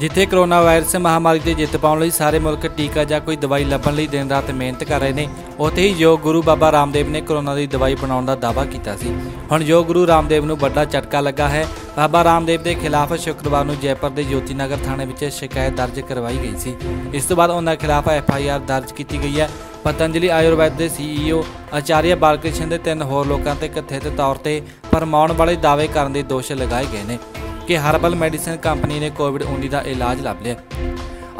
ਜਿੱਥੇ corona virus ਮਹਾਮਾਰੀ ਤੇ ਜਿੱਤ ਪਾਉਣ ਲਈ ਸਾਰੇ ਮੁਲਕ ਟੀਕਾ ਜਾਂ ਕੋਈ ਦਵਾਈ ਲੱਭਣ ਲਈ ਦਿਨ ਰਾਤ ਮਿਹਨਤ ਕਰ ਰਹੇ ਨੇ, ਉੱਥੇ ਹੀ ਯੋਗ ਗੁਰੂ ਬਾਬਾ ਰਾਮਦੇਵ ਨੇ ਕਰੋਨਾ ਦੀ ਦਵਾਈ ਬਣਾਉਣ ਦਾ ਦਾਅਵਾ ਕੀਤਾ ਸੀ। ਹੁਣ ਯੋਗ ਗੁਰੂ ਰਾਮਦੇਵ ਨੂੰ ਵੱਡਾ ਝਟਕਾ ਲੱਗਾ ਹੈ। ਬਾਬਾ ਰਾਮਦੇਵ ਦੇ ਖਿਲਾਫ ਸ਼ੁੱਕਰਵਾਰ ਨੂੰ ਜੈਪੁਰ ਦੇ ਜੋਤੀ ਨਗਰ ਥਾਣੇ ਵਿੱਚ ਸ਼ਿਕਾਇਤ ਦਰਜ ਕਰਵਾਈ ਗਈ ਸੀ। ਇਸ ਤੋਂ ਬਾਅਦ ਉਹਨਾਂ ਖਿਲਾਫ ਐਫ ਆਈ ਆਰ ਦਰਜ ਕੀਤੀ ਗਈ ਹੈ। ਪਤੰਜਲੀ ਆਯੁਰਵੈਦ ਦੇ ਸੀਈਓ ਆਚਾਰੀਆ ਬਾਲਕ੍ਰਿਸ਼ਨ ਦੇ ਤਿੰਨ ਹੋਰ ਲੋਕਾਂ ਤੇ ਕਥਿਤ ਤੌਰ ਤੇ ਫਰਮਾਉਣ ਵਾਲੇ ਦਾਅਵੇ ਕਰਨ ਦੇ ਦੋਸ਼ ਲਗਾਏ ਗਏ ਨੇ। ਕਿ ਹਰਬਲ ਮੈਡੀਸਿਨ ਕੰਪਨੀ ਨੇ ਕੋਵਿਡ-19 ਦਾ ਇਲਾਜ ਲੱਭ ਲਿਆ।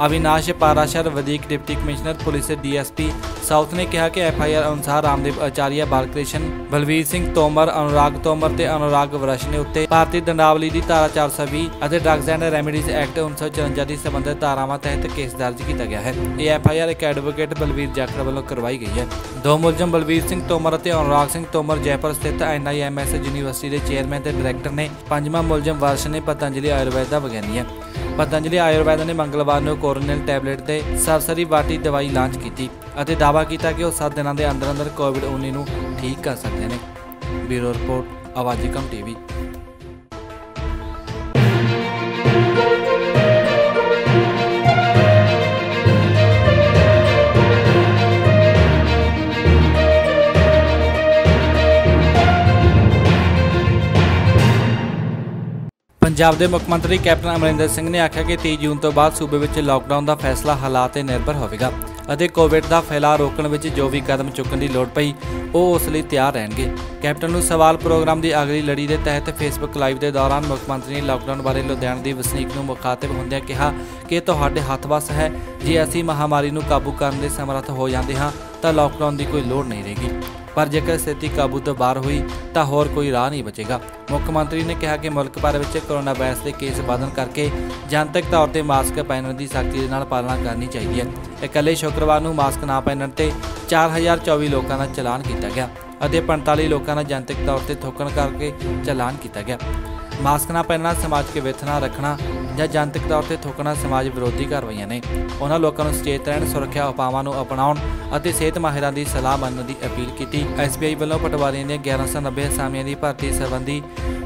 ਅਵਿਨਾਸ਼ ਪਾਰਾਸ਼ਰ, ਵਧੀਕ deputy commissioner, police DSP south ਨੇ ਕਿਹਾ ਕਿ ਐਫਆਈਆਰ ਅਨੁਸਾਰ ਰਾਮਦੇਵ ਆਚਾਰੀਆ ਬਾਲਕ੍ਰਿਸ਼ਨ, ਬਲਵੀਰ ਸਿੰਘ ਤੋਮਰ, ਅਨੁਰਾਗ ਤੋਮਰ ਤੇ ਅਨੁਰਾਗ ਵਰਸ਼ ਨੇ ਉੱਤੇ ਭਾਰਤੀ ਦੰਡਾਵਲੀ ਦੀ ਧਾਰਾ 420 ਅਤੇ ਡਰੱਗਸ ਐਂਡ ਰੈਮੇਡੀਜ਼ ਐਕਟ 1954 ਦੀ ਸਬੰਧਤ ਧਾਰਾਵਾਂ ਤਹਿਤ ਕੇਸ ਦਰਜ ਕੀਤਾ ਗਿਆ ਹੈ। ਇਹ ਐਫਆਈਆਰ ਇੱਕ ਐਡਵੋਕੇਟ ਬਲਵੀਰ ਜਾਖੜ ਵੱਲੋਂ ਕਰਵਾਈ ਗਈ ਹੈ। ਦੋ ਮੁਲਜ਼ਮ ਬਲਵੀਰ ਸਿੰਘ ਤੋਮਰ ਅਤੇ ਅਨੁਰਾਗ ਸਿੰਘ ਤੋਮਰ ਜੈਪੁਰ ਸਥਿਤ ਐਨਆਈਐਮਐਸ ਯੂਨੀਵਰਸਿਟੀ ਦੇ ਚੇਅਰਮੈਨ ਤੇ ਡਾਇਰੈਕਟਰ ਨੇ ਪੰਜਵਾਂ ਮੁਲਜ਼ਮ ਵਰਸ਼ ਨੇ ਪਤੰਜਲੀ ਆਯੁਰਵੈਦ ਦਾ ਵਿਗਿਆਨੀ ਹੈ। ਪਤੰਜਲੀ ਆਯੁਰਵੈਦ ਨੇ ਮੰਗਲਵਾਰ ਨੂੰ ਕੋਰੋਨਲ ਟੈਬਲੇਟ ਤੇ ਸਰਸਰੀ ਵਾਟੀ ਦਵਾਈ ਲਾਂਚ ਕੀਤੀ ਅਤੇ ਦਾਅਵਾ ਕੀਤਾ ਕਿ ਉਹ 7 ਦਿਨਾਂ ਦੇ ਅੰਦਰ ਅੰਦਰ ਕੋਵਿਡ-19 ਨੂੰ ਠੀਕ ਕਰ ਸਕਦੇ ਨੇ। Bureau report, Awazi Kaum TV. Punjab ਦੇ ਮੁੱਖ ਮੰਤਰੀ ਕੈਪਟਨ ਅਮਰਿੰਦਰ ਸਿੰਘ ਨੇ ਆਖਿਆ ਕਿ 23 ਜੂਨ ਤੋਂ ਬਾਅਦ ਸੂਬੇ ਵਿੱਚ ਲਾਕਡਾਊਨ ਦਾ ਫੈਸਲਾ ਹਾਲਾਤ ਤੇ ਨਿਰਭਰ ਹੋਵੇਗਾ ਅਤੇ ਕੋਵਿਡ ਦਾ ਫੈਲਾਅ ਰੋਕਣ ਵਿੱਚ ਜੋ ਵੀ ਕਦਮ ਚੁੱਕਣ ਦੀ ਲੋੜ ਪਈ, ਉਹ ਉਸ ਲਈ ਤਿਆਰ ਰਹਿਣਗੇ। ਕੈਪਟਨ ਨੂੰ ਸਵਾਲ ਪ੍ਰੋਗਰਾਮ ਦੀ ਅਗਲੀ ਲੜੀ ਦੇ ਤਹਿਤ ਫੇਸਬੁੱਕ ਲਾਈਵ ਦੇ ਦੌਰਾਨ ਮੁੱਖ ਮੰਤਰੀ ਨੇ ਲਾਕਡਾਊਨ ਬਾਰੇ ਲੁਧਿਆਣਾ ਦੀ ਵਸਨੀਕ ਨੂੰ ਮੁਖਾਤਬ ਹੁੰਦਿਆਂ ਕਿਹਾ ਕਿ ਤੁਹਾਡੇ ਹੱਥ ਵੱਸ ਹੈ, ਜੇ ਅਸੀਂ ਮਹਾਮਾਰੀ ਨੂੰ ਕਾਬੂ ਕਰਨ ਦੇ ਸਮਰੱਥ ਹੋ ਜਾਂਦੇ ਹਾਂ, ਤਾਂ ਲਾਕਡਾਊਨ ਦੀ ਕੋਈ ਲੋੜ ਨਹੀਂ ਰਹੇਗੀ। ਪਰ ਜੇਕਰ ਸਥਿਤੀ ਕਾਬੂ ਤੋਂ ਬਾਹਰ ਹੋਈ ਤਾਂ ਹੋਰ ਕੋਈ ਰਾਹ ਨਹੀਂ ਬਚੇਗਾ। ਮੁੱਖ ਮੰਤਰੀ ਨੇ ਕਿਹਾ ਕਿ ਮੁਲਕ ਭਰ ਵਿੱਚ ਕੋਰੋਨਾ ਵਾਇਰਸ ਦੇ ਕੇਸ ਵਧਣ ਕਰਕੇ ਜਨਤਕ ਤੌਰ ਤੇ ਮਾਸਕ ਪਹਿਨਣ ਦੀ ਸਖਤੀ ਦੇ ਨਾਲ ਪਾਲਣਾ ਕਰਨੀ ਚਾਹੀਦੀ ਹੈ। ਇਕੱਲੇ ਸ਼ੁੱਕਰਵਾਰ ਨੂੰ ਮਾਸਕ ਨਾ ਪਹਿਨਣ ਤੇ 4024 ਲੋਕਾਂ ਦਾ ਚਲਾਨ ਕੀਤਾ ਗਿਆ ਅਤੇ 45 ਲੋਕਾਂ ਦਾ ਜਨਤਕ ਤੌਰ ਤੇ ਥੋਕਣ ਕਰਕੇ ਚਲਾਨ ਕੀਤਾ ਗਿਆ। ਮਾਸਕ ਨਾ ਪਹਿਨਣਾ, ਸਮਾਜ ਵਿਥ ਨਾ ਰੱਖਣਾ ਜਾਂ ਜਨਤਕ ਤੌਰ ਤੇ ਥੋਕਣਾ ਸਮਾਜ ਵਿਰੋਧੀ ਕਾਰਵਾਈਆਂ ਨੇ। ਉਹਨਾਂ ਲੋਕਾਂ ਨੂੰ ਸੁਚੇਤ ਰਹਿਣ, ਸੁਰੱਖਿਆ ਉਪਾਵਾਂ ਨੂੰ ਅਪਣਾਉਣ ਅਤੇ ਸਿਹਤ ਮਾਹਿਰਾਂ ਦੀ ਸਲਾਹ ਮੰਨਣ ਦੀ ਅਪੀਲ ਕੀਤੀ। ਐਸਬੀਆਈ ਵੱਲੋਂ ਪਟਵਾਰੀਆਂ ਦੀਆਂ 1190 ਅਸਾਮੀਆਂ ਦੀ ਭਰਤੀ ਸੰਬੰਧੀ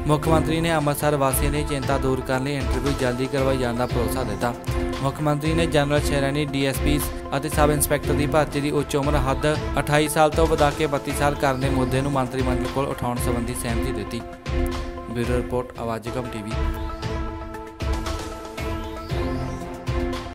ਮੁੱਖ ਮੰਤਰੀ ਨੇ ਅੰਮ੍ਰਿਤਸਰ ਵਾਸੀਆਂ ਦੀ ਚਿੰਤਾ ਦੂਰ ਕਰਨ ਲਈ ਇੰਟਰਵਿਊ ਜਲਦੀ ਕਰਵਾਈ ਜਾਣ ਦਾ ਭਰੋਸਾ ਦਿੱਤਾ। ਮੁੱਖ ਮੰਤਰੀ ਨੇ ਜਨਰਲ ਸ਼ਹਿਰਾਨੀ ਡੀਐਸਪੀਸ ਅਤੇ ਸਬ ਇੰਸਪੈਕਟਰ ਦੀ ਭਰਤੀ ਦੀ ਉੱਚ ਉਮਰ ਹੱਦ 28 ਸਾਲ ਤੋਂ ਵਧਾ ਕੇ 32 ਸਾਲ ਕਰਨ ਦੇ ਮੁੱਦੇ ਨੂੰ ਮੰਤਰੀ ਮੰਡਲ ਕੋਲ ਉਠਾਉਣ ਸੰਬੰਧੀ ਸਹਿਮਤੀ ਦਿੱਤੀ। Bureau report, Awazi Kaum TV.